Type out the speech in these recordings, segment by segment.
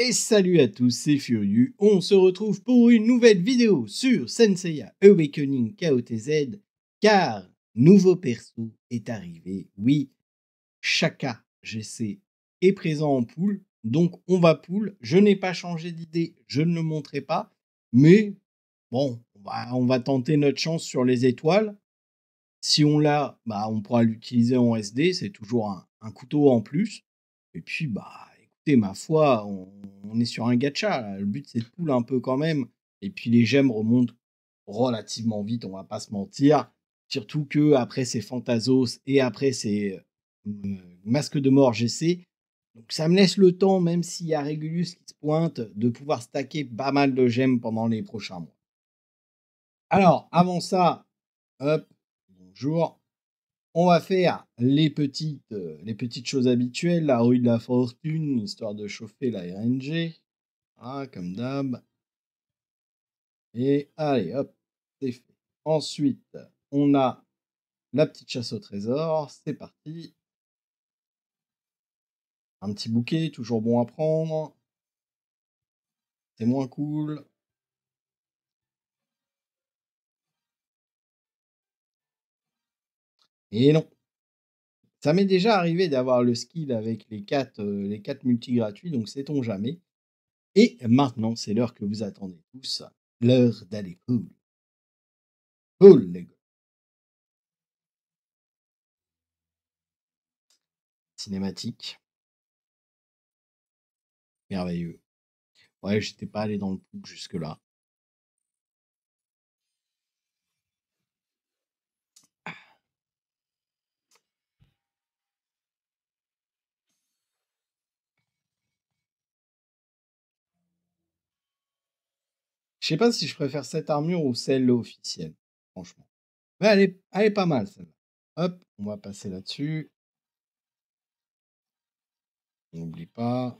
Et salut à tous, c'est Furieux. On se retrouve pour une nouvelle vidéo sur Senseiya Awakening KOTZ, car nouveau perso est arrivé. Oui, Shaka GC est présent en pool, donc on va pool. Je n'ai pas changé d'idée, je ne le montrerai pas, mais bon, on va tenter notre chance sur les étoiles. Si on l'a, bah, on pourra l'utiliser en SD, c'est toujours un, couteau en plus. Et puis, bah, écoutez, ma foi, on, est sur un gacha. Le but, c'est de pool un peu quand même. Et puis, les gemmes remontent relativement vite, on va pas se mentir. Surtout que après, c'est Fantasos et après, c'est euh, Masque de mort GC. Donc, ça me laisse le temps, même s'il y a Regulus qui se pointe, de pouvoir stacker pas mal de gemmes pendant les prochains mois. Alors, avant ça, hop, On va faire les petites, euh, les petites choses habituelles, la rue de la fortune, histoire de chauffer la RNG. Voilà, comme d'hab. Et allez, hop, c'est fait. Ensuite, on a la petite chasse au trésor. C'est parti. Un petit bouquet, toujours bon à prendre. C'est moins cool. Et non. Ça m'est déjà arrivé d'avoir le skill avec les 4 les quatre multi gratuits, donc sait-on jamais. Et maintenant, c'est l'heure que vous attendez tous. L'heure d'aller cool. Cool, les gars. Cinématique. Merveilleux. Ouais, j'étais pas allé dans le pool jusque-là. Je sais pas si je préfère cette armure ou celle officielle, franchement. Mais elle est, elle est pas mal celle-là. Hop, on va passer là-dessus. N'oublie pas.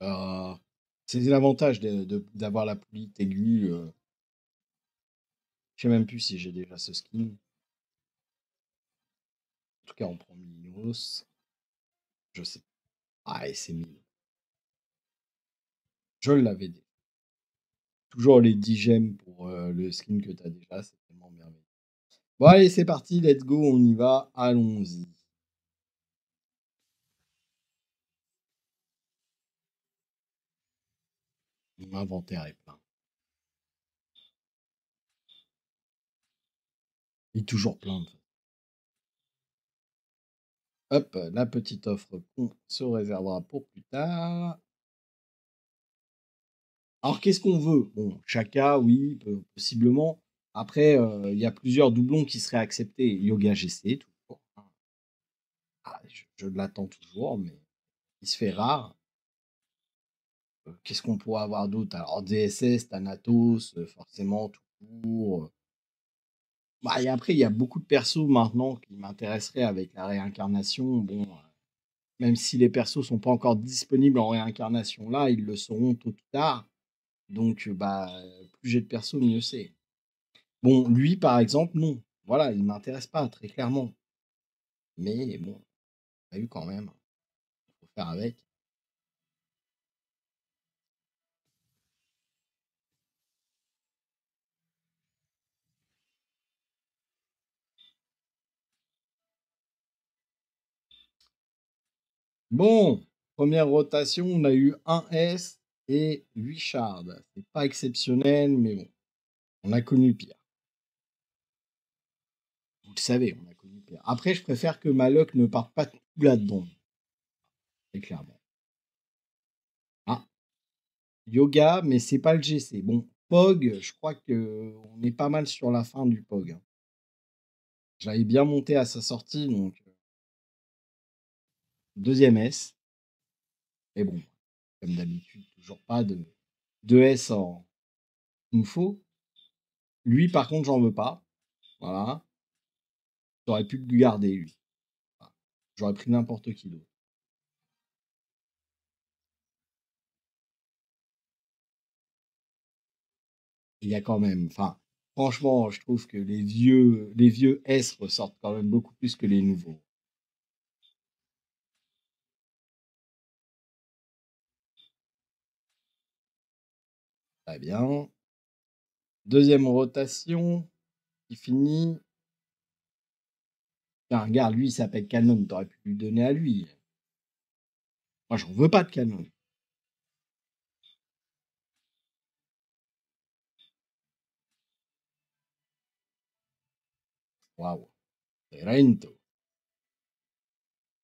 Ah. C'est l'avantage d'avoir la poulie aiguë. euh. Je sais même plus si j'ai déjà ce skin. En tout cas, on prend Je sais. Ah, et c'est 1000. Je l'avais dit. Toujours les 10 gemmes pour euh, le skin que tu as déjà, c'est tellement merveilleux. Bon, allez, c'est parti, let's go, on y va, allons-y. Mon inventaire est plein. Il est toujours plein. de. Hop, la petite offre qu'on se réservera pour plus tard. Alors, qu'est-ce qu'on veut? Bon, Chaka, oui, possiblement. Après, euh, il y a plusieurs doublons qui seraient acceptés. Yoga GC, toujours. Ah, je l'attends toujours, mais il se fait rare. Euh, Qu'est-ce qu'on pourrait avoir d'autre? Alors, DSS, Thanatos, euh, forcément, tout court. Bah, et après, il y a beaucoup de persos maintenant qui m'intéresseraient avec la réincarnation. Bon, euh, même si les persos sont pas encore disponibles en réincarnation là, ils le seront tôt ou tard. Donc, euh, bah, plus j'ai de persos, mieux c'est. Bon, lui, par exemple, non. Voilà, il m'intéresse pas, très clairement. Mais bon, on a eu quand même. Faut faire avec. Bon, première rotation, on a eu un S et 8 shards. C'est pas exceptionnel, mais bon, on a connu pire. Vous le savez, on a connu pire. Après, je préfère que Maloc ne parte pas tout là-dedans. Très clairement. Ah, yoga, mais c'est pas le GC. Bon, Pog, je crois que on est pas mal sur la fin du Pog. hein. Je l'avais bien monté à sa sortie, donc euh, deuxième S. Mais bon, comme d'habitude, toujours pas de, S en Kung Fu. Lui, par contre, j'en veux pas. Voilà. J'aurais pu le garder, lui. J'aurais pris n'importe qui d'autre. Il y a quand même, enfin, franchement, je trouve que les vieux, les vieux S ressortent quand même beaucoup plus que les nouveaux. Très bien. Deuxième rotation qui finit. Tiens, regarde, lui, il s'appelle Canon. T'aurais pu lui donner à lui. Moi, j'en veux pas de Canon. Waouh. Rento.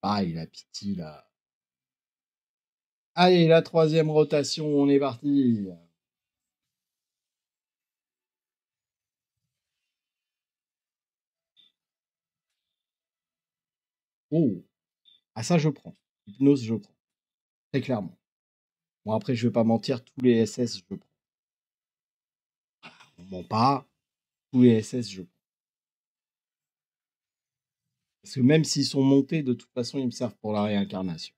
Ah, il a pitié là. Allez, la troisième rotation, on est parti. Oh, ah ça je prends. Hypnose, je prends. Très clairement. Bon, après, je vais pas mentir, tous les SS, je prends. On ment pas. Tous les SS, je prends. Parce que même s'ils sont montés, de toute façon, ils me servent pour la réincarnation.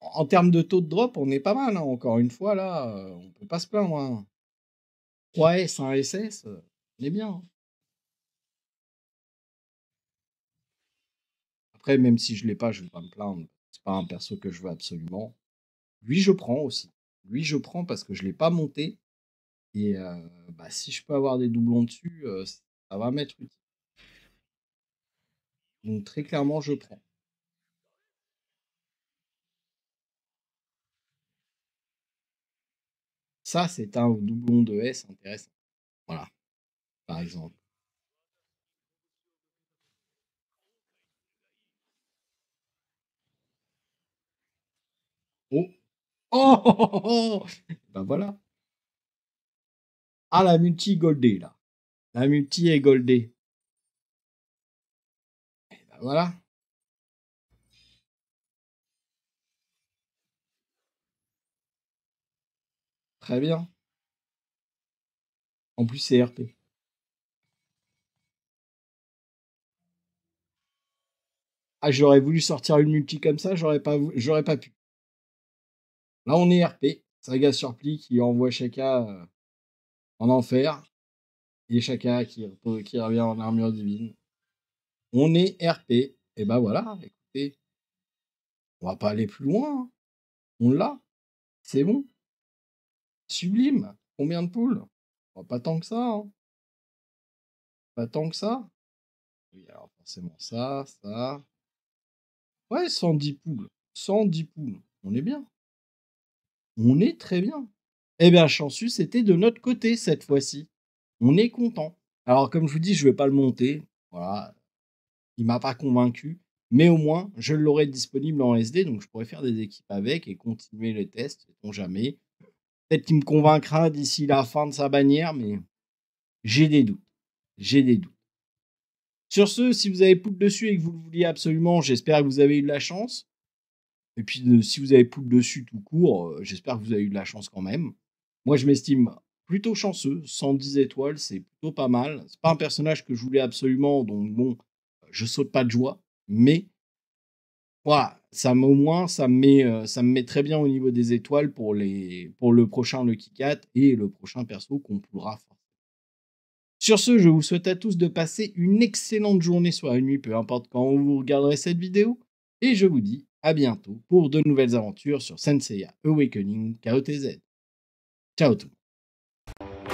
En termes de taux de drop, on est pas mal, hein. encore une fois, là, euh, on peut pas se plaindre. Hein. 3S, 1 SS, on est bien. hein. Après, même si je l'ai pas, je vais pas me plaindre. C'est pas un perso que je veux absolument. Lui, je prends aussi. Lui, je prends parce que je l'ai pas monté. Et euh, bah, si je peux avoir des doublons dessus, euh, ça va m'être utile. Donc très clairement, je prends. Ça, c'est un doublon de S intéressant. Exemple. Oh! Oh! ben voilà. Ah, la multi goldée, là. La multi est goldée. Et ben voilà. Très bien. En plus, c'est RP. Ah, j'aurais voulu sortir une multi comme ça, j'aurais pas, j'aurais pas pu. Là, on est RP. Saga Surpli qui envoie Shaka euh, en enfer. Et Shaka qui, revient en armure divine. On est RP. Et ben voilà, écoutez. On va pas aller plus loin. hein. On l'a. C'est bon. Sublime. Combien de poules? Oh, Pas tant que ça. hein. Pas tant que ça. Oui, alors forcément ça, ça. Ouais, 110 poules. 110 poules. On est bien. On est très bien. Eh bien, Chansu, c'était de notre côté cette fois-ci. On est content. Alors, comme je vous dis, je vais pas le monter. Voilà. Il m'a pas convaincu. Mais au moins, je l'aurai disponible en SD, donc je pourrais faire des équipes avec et continuer les tests, sait-on jamais. Peut-être qu'il me convaincra d'ici la fin de sa bannière, mais j'ai des doutes. J'ai des doutes. Sur ce, si vous avez poule dessus et que vous le vouliez absolument, j'espère que vous avez eu de la chance. Et puis, euh, si vous avez poule dessus tout court, euh, j'espère que vous avez eu de la chance quand même. Moi, je m'estime plutôt chanceux. 110 étoiles, c'est plutôt pas mal. C'est pas un personnage que je voulais absolument, donc bon, je saute pas de joie. Mais voilà, ça me- au moins, ça me, met, euh, ça me met très bien au niveau des étoiles pour, les, pour le prochain Lucky Cat et le prochain perso qu'on pourra forcément. Sur ce, je vous souhaite à tous de passer une excellente journée, soirée, nuit, peu importe quand vous regarderez cette vidéo. Et je vous dis à bientôt pour de nouvelles aventures sur Senseiya Awakening KOTZ. Ciao tout le monde.